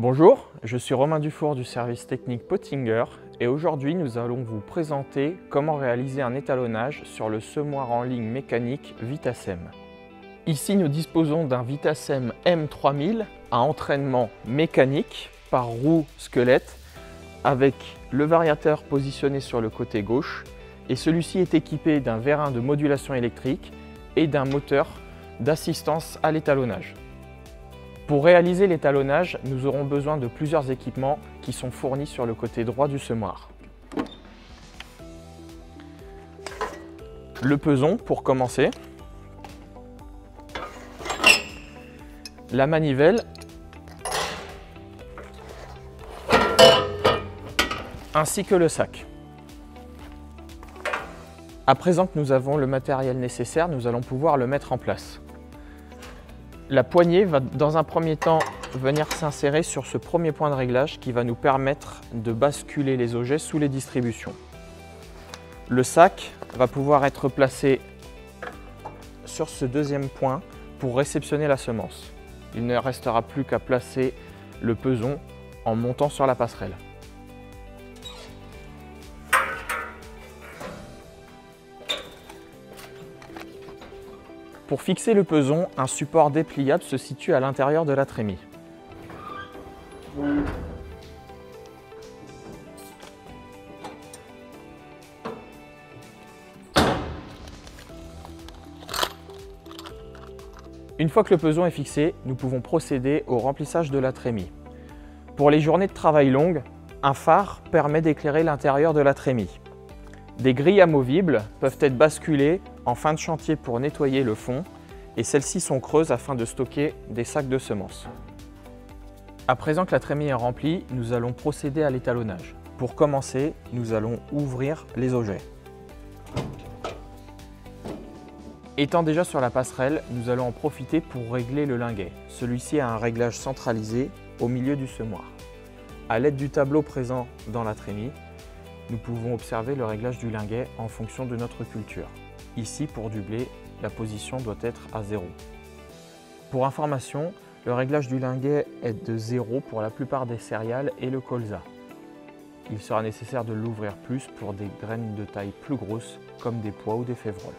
Bonjour, je suis Romain Dufour du service technique Pottinger et aujourd'hui nous allons vous présenter comment réaliser un étalonnage sur le semoir en ligne mécanique Vitasem. Ici nous disposons d'un Vitasem M3000 à entraînement mécanique par roue squelette avec le variateur positionné sur le côté gauche et celui-ci est équipé d'un vérin de modulation électrique et d'un moteur d'assistance à l'étalonnage. Pour réaliser l'étalonnage, nous aurons besoin de plusieurs équipements qui sont fournis sur le côté droit du semoir. Le peson pour commencer. La manivelle. Ainsi que le sac. À présent que nous avons le matériel nécessaire, nous allons pouvoir le mettre en place. La poignée va dans un premier temps venir s'insérer sur ce premier point de réglage qui va nous permettre de basculer les objets sous les distributions. Le sac va pouvoir être placé sur ce deuxième point pour réceptionner la semence. Il ne restera plus qu'à placer le peson en montant sur la passerelle. Pour fixer le peson, un support dépliable se situe à l'intérieur de la trémie. Une fois que le peson est fixé, nous pouvons procéder au remplissage de la trémie. Pour les journées de travail longues, un phare permet d'éclairer l'intérieur de la trémie. Des grilles amovibles peuvent être basculées en fin de chantier pour nettoyer le fond et celles-ci sont creuses afin de stocker des sacs de semences. À présent que la trémie est remplie, nous allons procéder à l'étalonnage. Pour commencer, nous allons ouvrir les objets. Étant déjà sur la passerelle, nous allons en profiter pour régler le linguet. Celui-ci a un réglage centralisé au milieu du semoir. A l'aide du tableau présent dans la trémie, nous pouvons observer le réglage du linguet en fonction de notre culture. Ici, pour du blé, la position doit être à 0. Pour information, le réglage du linguet est de 0 pour la plupart des céréales et le colza. Il sera nécessaire de l'ouvrir plus pour des graines de taille plus grosse comme des pois ou des févroles.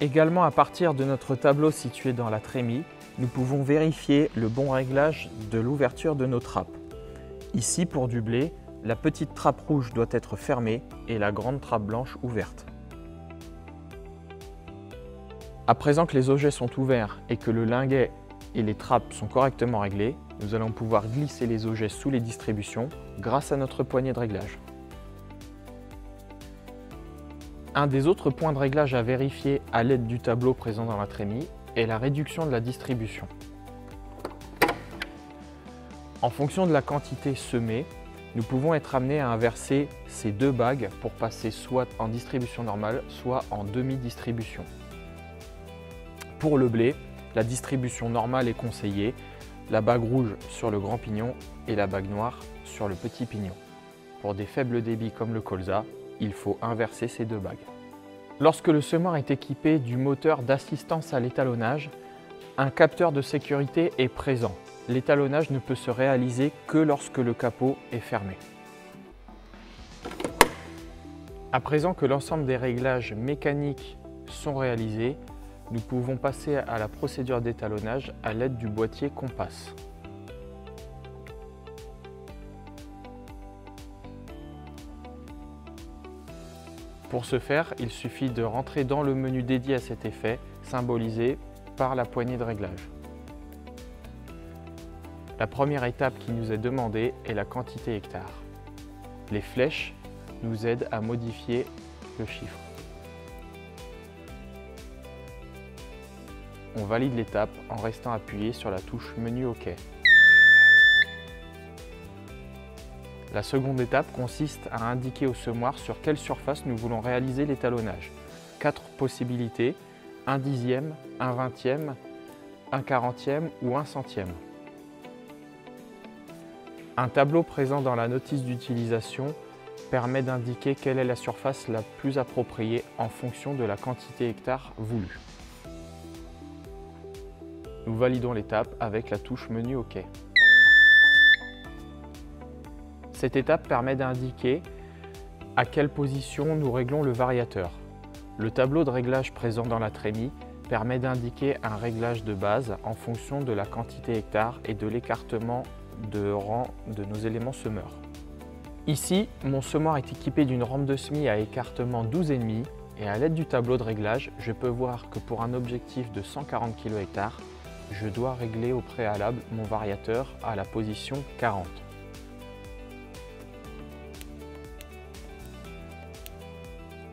Également à partir de notre tableau situé dans la trémie, nous pouvons vérifier le bon réglage de l'ouverture de nos trappes. Ici pour du blé, la petite trappe rouge doit être fermée et la grande trappe blanche ouverte. À présent que les objets sont ouverts et que le linguet et les trappes sont correctement réglés, nous allons pouvoir glisser les objets sous les distributions grâce à notre poignée de réglage. Un des autres points de réglage à vérifier à l'aide du tableau présent dans la trémie est la réduction de la distribution. En fonction de la quantité semée, nous pouvons être amenés à inverser ces deux bagues pour passer soit en distribution normale, soit en demi-distribution. Pour le blé, la distribution normale est conseillée, la bague rouge sur le grand pignon et la bague noire sur le petit pignon. Pour des faibles débits comme le colza, il faut inverser ces deux bagues. Lorsque le semoir est équipé du moteur d'assistance à l'étalonnage, un capteur de sécurité est présent. L'étalonnage ne peut se réaliser que lorsque le capot est fermé. À présent que l'ensemble des réglages mécaniques sont réalisés, nous pouvons passer à la procédure d'étalonnage à l'aide du boîtier Compass. Pour ce faire, il suffit de rentrer dans le menu dédié à cet effet, symbolisé par la poignée de réglage. La première étape qui nous est demandée est la quantité hectare. Les flèches nous aident à modifier le chiffre. On valide l'étape en restant appuyé sur la touche Menu OK. La seconde étape consiste à indiquer au semoir sur quelle surface nous voulons réaliser l'étalonnage. Quatre possibilités, un dixième, un vingtième, un quarantième ou un centième. Un tableau présent dans la notice d'utilisation permet d'indiquer quelle est la surface la plus appropriée en fonction de la quantité hectare voulue. Nous validons l'étape avec la touche Menu OK. Cette étape permet d'indiquer à quelle position nous réglons le variateur. Le tableau de réglage présent dans la trémie permet d'indiquer un réglage de base en fonction de la quantité hectare et de l'écartement de rang de nos éléments semeurs. Ici, mon semoir est équipé d'une rampe de semis à écartement 12,5 et à l'aide du tableau de réglage, je peux voir que pour un objectif de 140 kg hectare, je dois régler au préalable mon variateur à la position 40.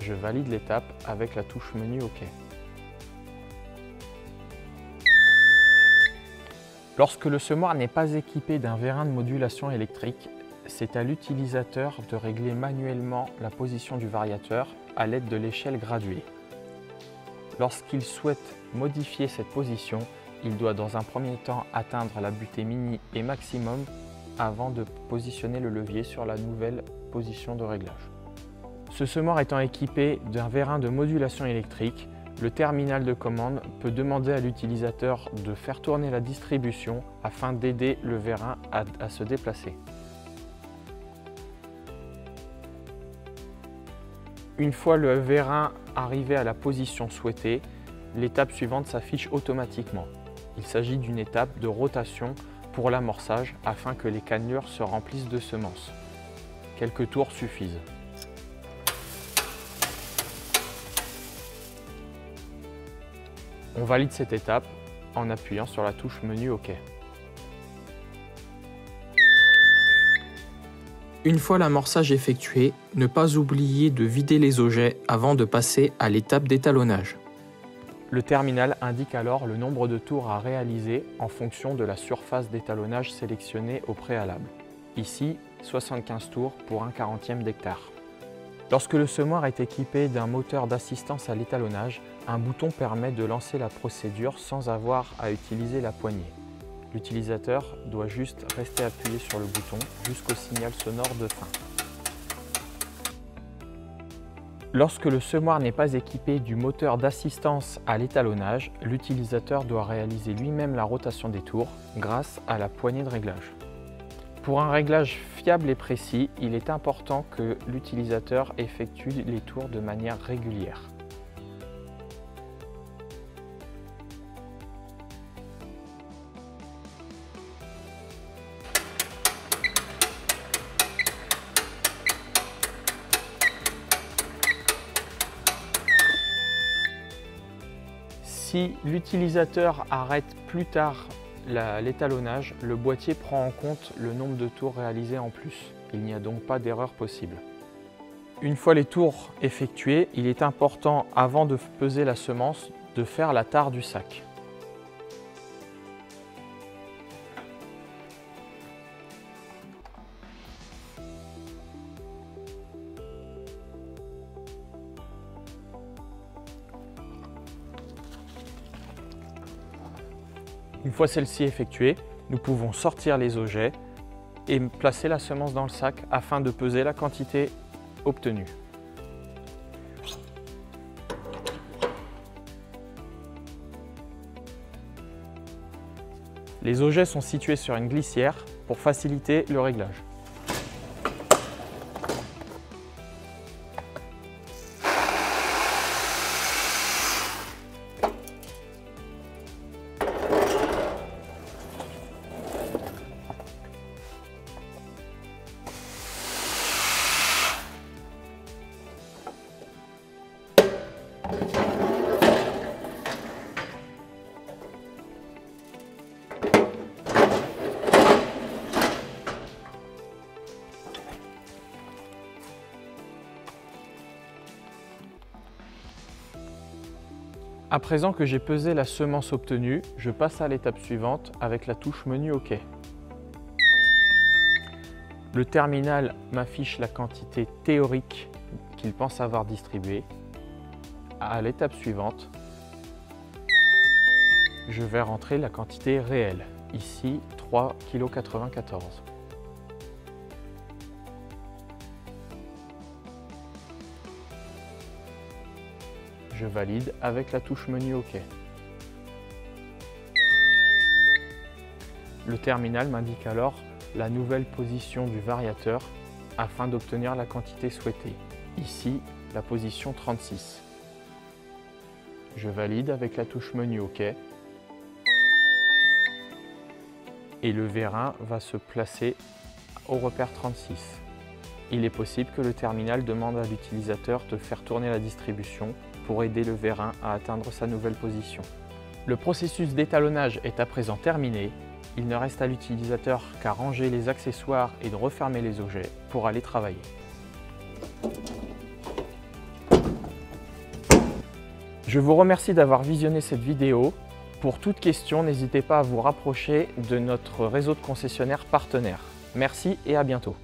Je valide l'étape avec la touche menu OK. Lorsque le semoir n'est pas équipé d'un vérin de modulation électrique, c'est à l'utilisateur de régler manuellement la position du variateur à l'aide de l'échelle graduée. Lorsqu'il souhaite modifier cette position, il doit dans un premier temps atteindre la butée mini et maximum avant de positionner le levier sur la nouvelle position de réglage. Ce semoir étant équipé d'un vérin de modulation électrique, le terminal de commande peut demander à l'utilisateur de faire tourner la distribution afin d'aider le vérin à, se déplacer. Une fois le vérin arrivé à la position souhaitée, l'étape suivante s'affiche automatiquement. Il s'agit d'une étape de rotation pour l'amorçage afin que les cannelures se remplissent de semences. Quelques tours suffisent. On valide cette étape en appuyant sur la touche menu OK. Une fois l'amorçage effectué, ne pas oublier de vider les objets avant de passer à l'étape d'étalonnage. Le terminal indique alors le nombre de tours à réaliser en fonction de la surface d'étalonnage sélectionnée au préalable. Ici, 75 tours pour un quarantième d'hectare. Lorsque le semoir est équipé d'un moteur d'assistance à l'étalonnage, un bouton permet de lancer la procédure sans avoir à utiliser la poignée. L'utilisateur doit juste rester appuyé sur le bouton jusqu'au signal sonore de fin. Lorsque le semoir n'est pas équipé du moteur d'assistance à l'étalonnage, l'utilisateur doit réaliser lui-même la rotation des tours grâce à la poignée de réglage. Pour un réglage fiable et précis, il est important que l'utilisateur effectue les tours de manière régulière. Si l'utilisateur arrête plus tard l'étalonnage, le boîtier prend en compte le nombre de tours réalisés en plus. Il n'y a donc pas d'erreur possible. Une fois les tours effectués, il est important, avant de peser la semence, de faire la tare du sac. Une fois celle-ci effectuée, nous pouvons sortir les objets et placer la semence dans le sac afin de peser la quantité obtenue. Les objets sont situés sur une glissière pour faciliter le réglage. À présent que j'ai pesé la semence obtenue, je passe à l'étape suivante avec la touche menu OK. Le terminal m'affiche la quantité théorique qu'il pense avoir distribuée. À l'étape suivante, je vais rentrer la quantité réelle, ici 3,94 kg. Je valide avec la touche menu OK. Le terminal m'indique alors la nouvelle position du variateur afin d'obtenir la quantité souhaitée. Ici, la position 36. Je valide avec la touche menu OK. Et le vérin va se placer au repère 36. Il est possible que le terminal demande à l'utilisateur de faire tourner la distribution pour aider le vérin à atteindre sa nouvelle position. Le processus d'étalonnage est à présent terminé. Il ne reste à l'utilisateur qu'à ranger les accessoires et de refermer les objets pour aller travailler. Je vous remercie d'avoir visionné cette vidéo. Pour toute question, n'hésitez pas à vous rapprocher de notre réseau de concessionnaires partenaires. Merci et à bientôt.